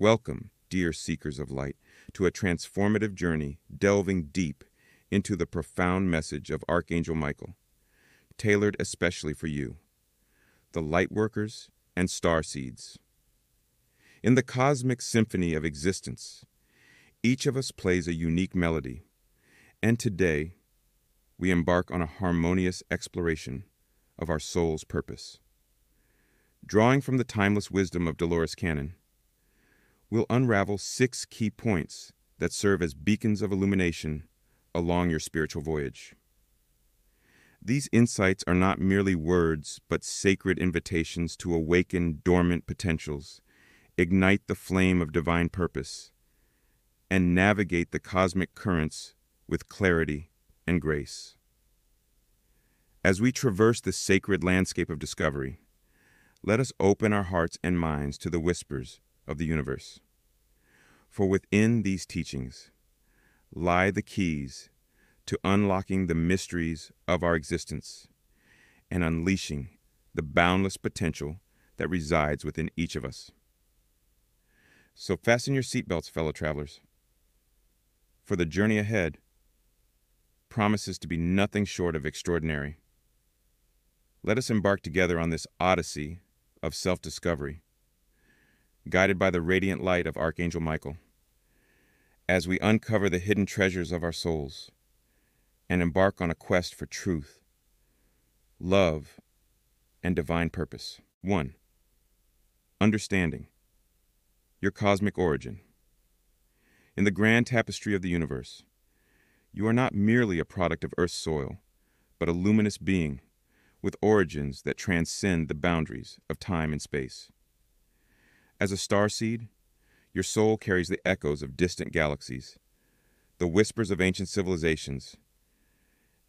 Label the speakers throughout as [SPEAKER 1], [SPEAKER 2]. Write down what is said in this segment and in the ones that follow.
[SPEAKER 1] Welcome, dear seekers of light, to a transformative journey delving deep into the profound message of Archangel Michael, tailored especially for you, the light workers and star seeds. In the cosmic symphony of existence, each of us plays a unique melody, and today we embark on a harmonious exploration of our soul's purpose. Drawing from the timeless wisdom of Dolores Cannon, we'll unravel six key points that serve as beacons of illumination along your spiritual voyage. These insights are not merely words, but sacred invitations to awaken dormant potentials, ignite the flame of divine purpose, and navigate the cosmic currents with clarity and grace. As we traverse the sacred landscape of discovery, let us open our hearts and minds to the whispers of the universe. For within these teachings lie the keys to unlocking the mysteries of our existence and unleashing the boundless potential that resides within each of us. So fasten your seatbelts, fellow travelers, for the journey ahead promises to be nothing short of extraordinary. Let us embark together on this odyssey of self discovery, guided by the radiant light of Archangel Michael, as we uncover the hidden treasures of our souls and embark on a quest for truth, love, and divine purpose. 1. Understanding your cosmic origin. In the grand tapestry of the universe, you are not merely a product of Earth's soil, but a luminous being with origins that transcend the boundaries of time and space. As a star seed, your soul carries the echoes of distant galaxies, the whispers of ancient civilizations,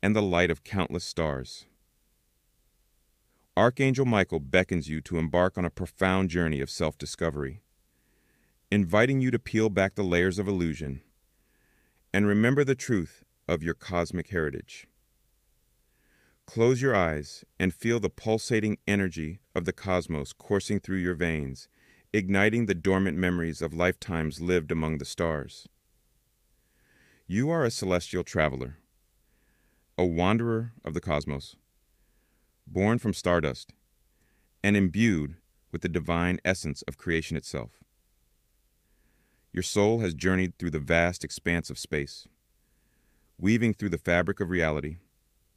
[SPEAKER 1] and the light of countless stars. Archangel Michael beckons you to embark on a profound journey of self discovery, inviting you to peel back the layers of illusion and remember the truth of your cosmic heritage. Close your eyes and feel the pulsating energy of the cosmos coursing through your veins, igniting the dormant memories of lifetimes lived among the stars. You are a celestial traveler, a wanderer of the cosmos, born from stardust, and imbued with the divine essence of creation itself. Your soul has journeyed through the vast expanse of space, weaving through the fabric of reality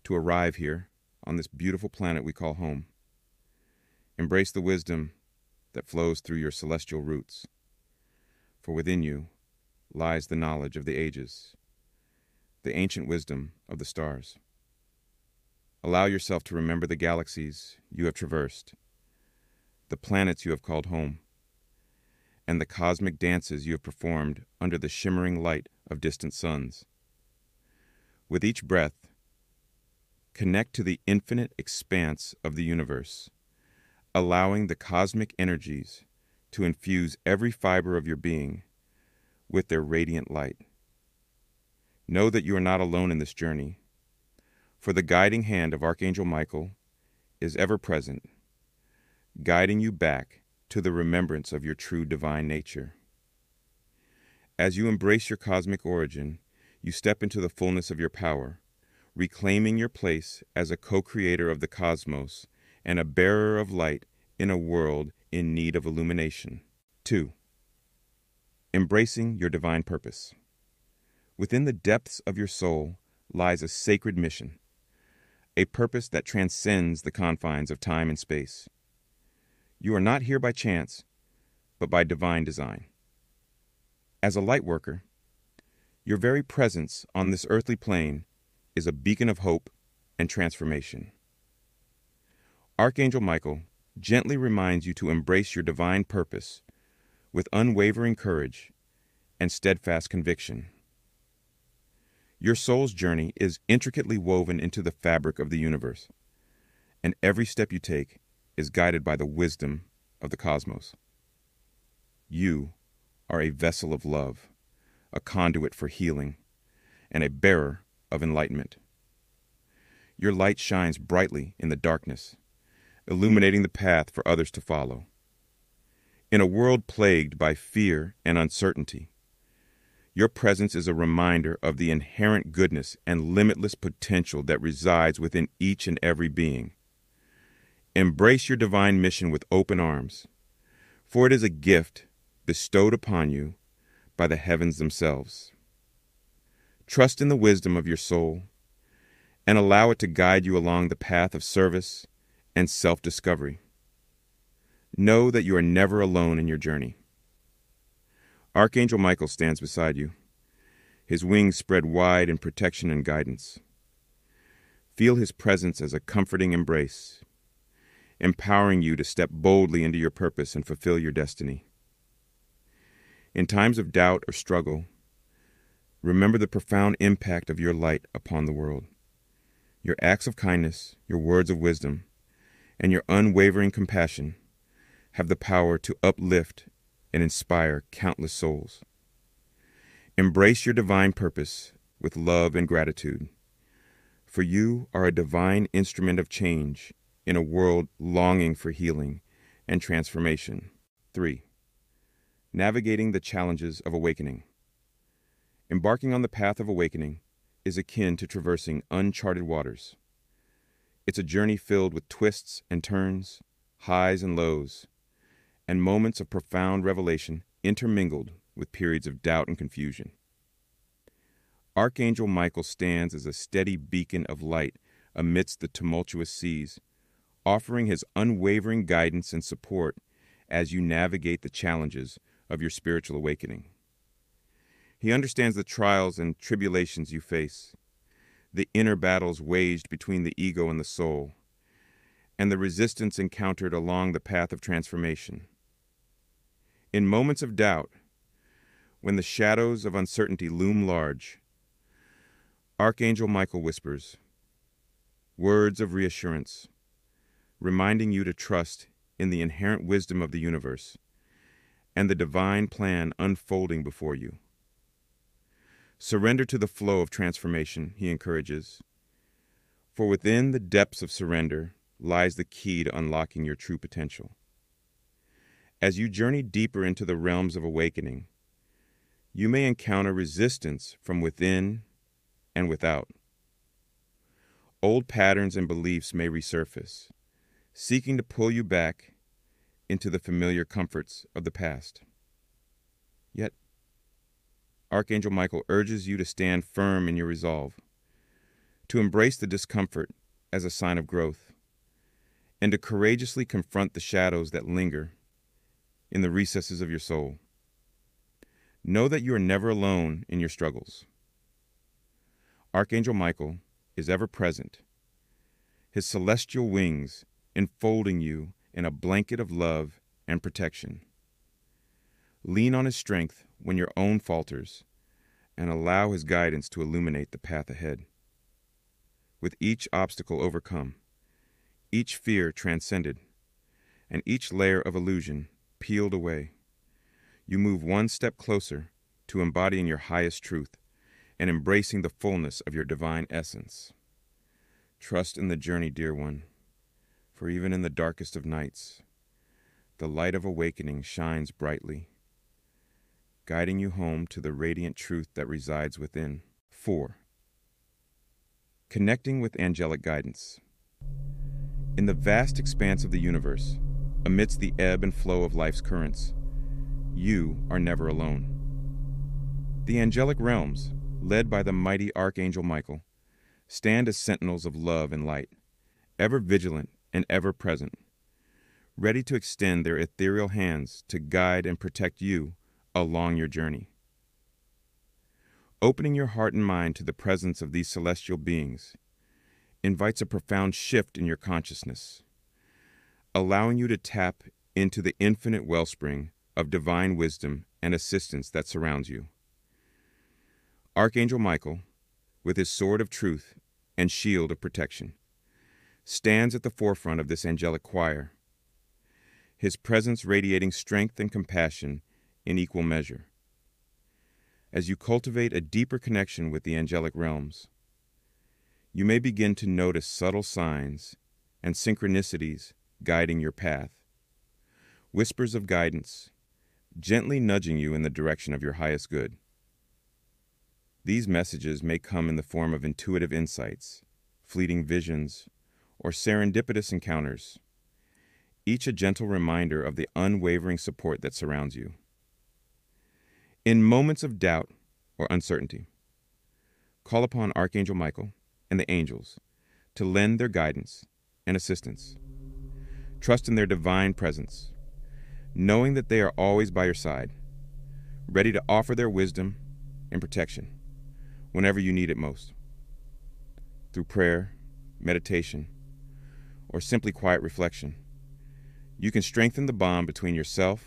[SPEAKER 1] to arrive here on this beautiful planet we call home. Embrace the wisdom that flows through your celestial roots, for within you lies the knowledge of the ages, the ancient wisdom of the stars. Allow yourself to remember the galaxies you have traversed, the planets you have called home and the cosmic dances you have performed under the shimmering light of distant suns. With each breath, connect to the infinite expanse of the universe, allowing the cosmic energies to infuse every fiber of your being with their radiant light. Know that you are not alone in this journey, for the guiding hand of Archangel Michael is ever present, guiding you back to the remembrance of your true divine nature. As you embrace your cosmic origin, you step into the fullness of your power, reclaiming your place as a co creator of the cosmos and a bearer of light in a world in need of illumination. 2. Embracing your divine purpose. Within the depths of your soul lies a sacred mission, a purpose that transcends the confines of time and space. You are not here by chance, but by divine design. As a light worker, your very presence on this earthly plane is a beacon of hope and transformation. Archangel Michael gently reminds you to embrace your divine purpose with unwavering courage and steadfast conviction. Your soul's journey is intricately woven into the fabric of the universe, and every step you take is guided by the wisdom of the cosmos. You are a vessel of love, a conduit for healing, and a bearer of enlightenment. Your light shines brightly in the darkness, illuminating the path for others to follow. In a world plagued by fear and uncertainty, your presence is a reminder of the inherent goodness and limitless potential that resides within each and every being. Embrace your divine mission with open arms, for it is a gift bestowed upon you by the heavens themselves. Trust in the wisdom of your soul and allow it to guide you along the path of service and self discovery. Know that you are never alone in your journey. Archangel Michael stands beside you, his wings spread wide in protection and guidance. Feel his presence as a comforting embrace, empowering you to step boldly into your purpose and fulfill your destiny. In times of doubt or struggle, remember the profound impact of your light upon the world. Your acts of kindness, your words of wisdom, and your unwavering compassion have the power to uplift and inspire countless souls. Embrace your divine purpose with love and gratitude, for you are a divine instrument of change in a world longing for healing and transformation. 3. Navigating the challenges of awakening. Embarking on the path of awakening is akin to traversing uncharted waters. It's a journey filled with twists and turns, highs and lows, and moments of profound revelation intermingled with periods of doubt and confusion. Archangel Michael stands as a steady beacon of light amidst the tumultuous seas, offering his unwavering guidance and support as you navigate the challenges of your spiritual awakening. He understands the trials and tribulations you face, the inner battles waged between the ego and the soul, and the resistance encountered along the path of transformation. In moments of doubt, when the shadows of uncertainty loom large, Archangel Michael whispers words of reassurance, reminding you to trust in the inherent wisdom of the universe and the divine plan unfolding before you. Surrender to the flow of transformation, he encourages, for within the depths of surrender lies the key to unlocking your true potential. As you journey deeper into the realms of awakening, you may encounter resistance from within and without. Old patterns and beliefs may resurface, seeking to pull you back into the familiar comforts of the past. Yet, Archangel Michael urges you to stand firm in your resolve, to embrace the discomfort as a sign of growth, and to courageously confront the shadows that linger in the recesses of your soul. Know that you are never alone in your struggles. Archangel Michael is ever present, his celestial wings enfolding you in a blanket of love and protection. Lean on his strength when your own falters, and allow his guidance to illuminate the path ahead. With each obstacle overcome, each fear transcended, and each layer of illusion peeled away. You move one step closer to embodying your highest truth and embracing the fullness of your divine essence. Trust in the journey, dear one, for even in the darkest of nights, the light of awakening shines brightly, guiding you home to the radiant truth that resides within. 4. Connecting with angelic guidance. In the vast expanse of the universe, Amidst the ebb and flow of life's currents, you are never alone. The angelic realms, led by the mighty Archangel Michael, stand as sentinels of love and light, ever vigilant and ever present, ready to extend their ethereal hands to guide and protect you along your journey. Opening your heart and mind to the presence of these celestial beings invites a profound shift in your consciousness allowing you to tap into the infinite wellspring of divine wisdom and assistance that surrounds you. Archangel Michael, with his sword of truth and shield of protection, stands at the forefront of this angelic choir, his presence radiating strength and compassion in equal measure. As you cultivate a deeper connection with the angelic realms, you may begin to notice subtle signs and synchronicities guiding your path. whispers of guidance, gently nudging you in the direction of your highest good. These messages may come in the form of intuitive insights, fleeting visions, or serendipitous encounters, each a gentle reminder of the unwavering support that surrounds you. In moments of doubt or uncertainty, call upon Archangel Michael and the angels to lend their guidance and assistance. Trust in their divine presence, knowing that they are always by your side, ready to offer their wisdom and protection whenever you need it most. Through prayer, meditation, or simply quiet reflection, you can strengthen the bond between yourself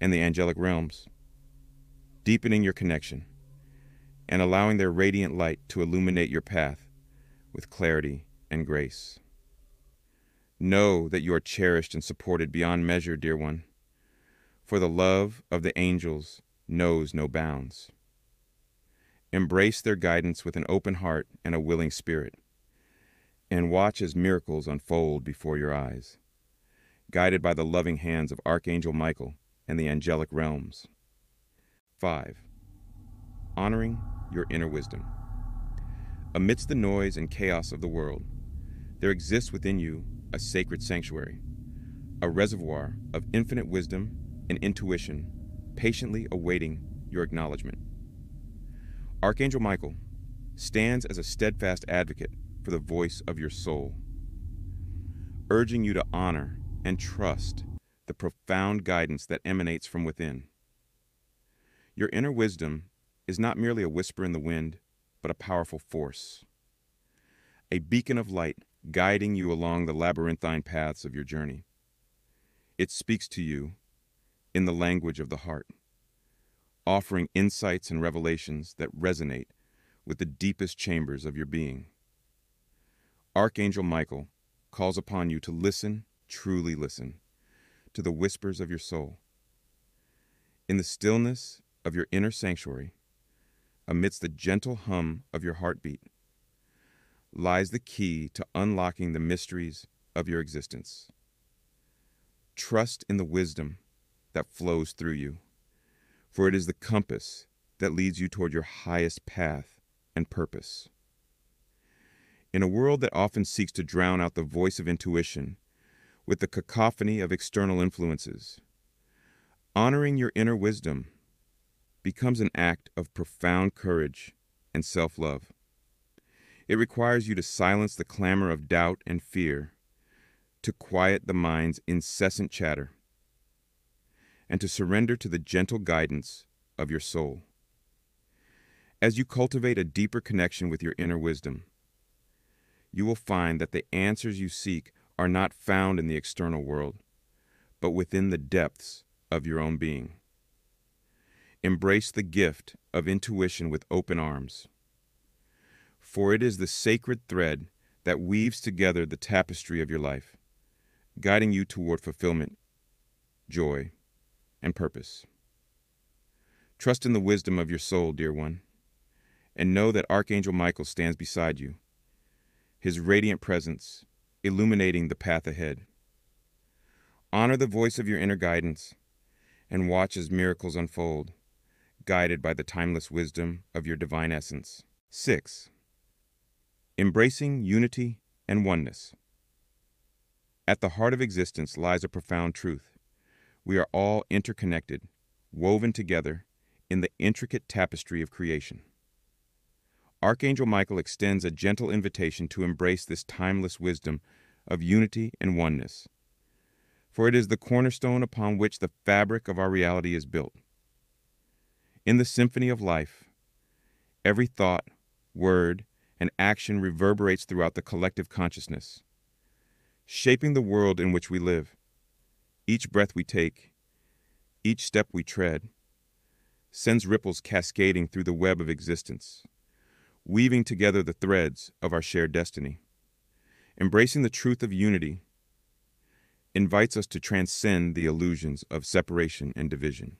[SPEAKER 1] and the angelic realms, deepening your connection and allowing their radiant light to illuminate your path with clarity and grace. Know that you are cherished and supported beyond measure, dear one, for the love of the angels knows no bounds. Embrace their guidance with an open heart and a willing spirit, and watch as miracles unfold before your eyes, guided by the loving hands of Archangel Michael and the angelic realms. 5. Honoring your inner wisdom. Amidst the noise and chaos of the world, there exists within you a sacred sanctuary, a reservoir of infinite wisdom and intuition patiently awaiting your acknowledgement. Archangel Michael stands as a steadfast advocate for the voice of your soul, urging you to honor and trust the profound guidance that emanates from within. Your inner wisdom is not merely a whisper in the wind, but a powerful force, a beacon of light guiding you along the labyrinthine paths of your journey. It speaks to you in the language of the heart offering insights and revelations that resonate with the deepest chambers of your being. Archangel Michael calls upon you to listen, truly listen, to the whispers of your soul. In the stillness of your inner sanctuary, amidst the gentle hum of your heartbeat, lies the key to unlocking the mysteries of your existence. Trust in the wisdom that flows through you for it is the compass that leads you toward your highest path and purpose. In a world that often seeks to drown out the voice of intuition with the cacophony of external influences, honoring your inner wisdom becomes an act of profound courage and self love. It requires you to silence the clamor of doubt and fear, to quiet the mind's incessant chatter and to surrender to the gentle guidance of your soul. As you cultivate a deeper connection with your inner wisdom, you will find that the answers you seek are not found in the external world, but within the depths of your own being. Embrace the gift of intuition with open arms, for it is the sacred thread that weaves together the tapestry of your life, guiding you toward fulfillment, joy, and purpose. Trust in the wisdom of your soul, dear one, and know that Archangel Michael stands beside you, his radiant presence illuminating the path ahead. Honor the voice of your inner guidance and watch as miracles unfold, guided by the timeless wisdom of your divine essence. 6. Embracing unity and oneness. At the heart of existence lies a profound truth. We are all interconnected, woven together in the intricate tapestry of creation. Archangel Michael extends a gentle invitation to embrace this timeless wisdom of unity and oneness, for it is the cornerstone upon which the fabric of our reality is built. In the symphony of life, every thought, word, and action reverberates throughout the collective consciousness, shaping the world in which we live. Each breath we take, each step we tread, sends ripples cascading through the web of existence, weaving together the threads of our shared destiny. Embracing the truth of unity invites us to transcend the illusions of separation and division,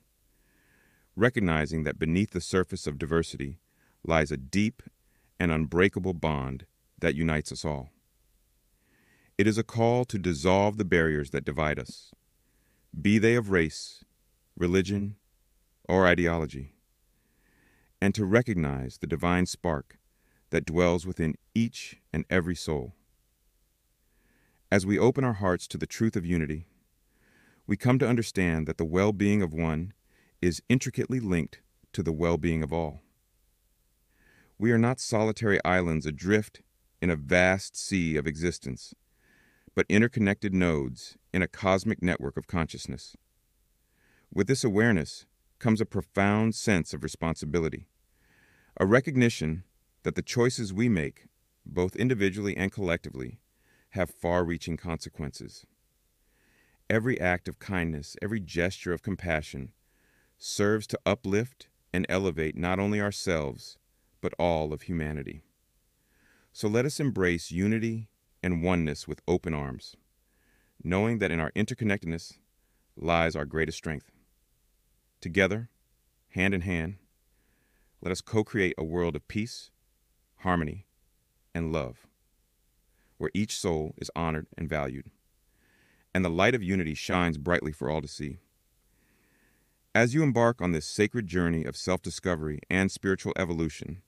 [SPEAKER 1] recognizing that beneath the surface of diversity lies a deep and unbreakable bond that unites us all. It is a call to dissolve the barriers that divide us be they of race, religion, or ideology, and to recognize the divine spark that dwells within each and every soul. As we open our hearts to the truth of unity, we come to understand that the well being of one is intricately linked to the well being of all. We are not solitary islands adrift in a vast sea of existence, but interconnected nodes in a cosmic network of consciousness. With this awareness comes a profound sense of responsibility, a recognition that the choices we make, both individually and collectively, have far reaching consequences. Every act of kindness, every gesture of compassion, serves to uplift and elevate not only ourselves, but all of humanity. So let us embrace unity and oneness with open arms, knowing that in our interconnectedness lies our greatest strength. Together, hand in hand, let us co create a world of peace, harmony, and love, where each soul is honored and valued, and the light of unity shines brightly for all to see. As you embark on this sacred journey of self discovery and spiritual evolution,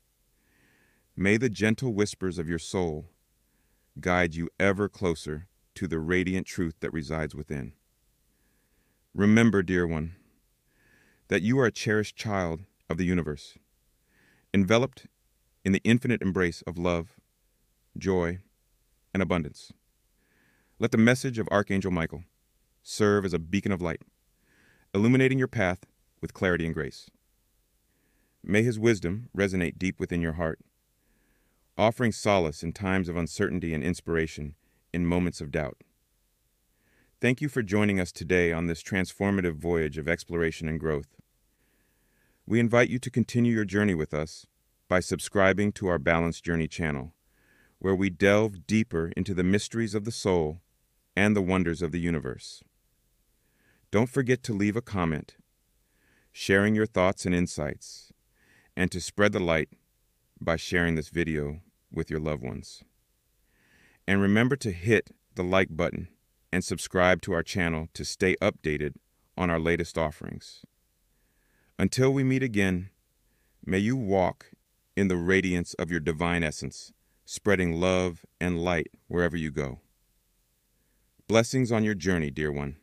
[SPEAKER 1] may the gentle whispers of your soul guide you ever closer to the radiant truth that resides within. Remember, dear one, that you are a cherished child of the universe, enveloped in the infinite embrace of love, joy, and abundance. Let the message of Archangel Michael serve as a beacon of light, illuminating your path with clarity and grace. May his wisdom resonate deep within your heart, offering solace in times of uncertainty and inspiration in moments of doubt. Thank you for joining us today on this transformative voyage of exploration and growth. We invite you to continue your journey with us by subscribing to our Balance Journey channel, where we delve deeper into the mysteries of the soul and the wonders of the universe. Don't forget to leave a comment, sharing your thoughts and insights, and to spread the light by sharing this video with your loved ones. And remember to hit the like button and subscribe to our channel to stay updated on our latest offerings. Until we meet again, may you walk in the radiance of your divine essence, spreading love and light wherever you go. Blessings on your journey, dear one.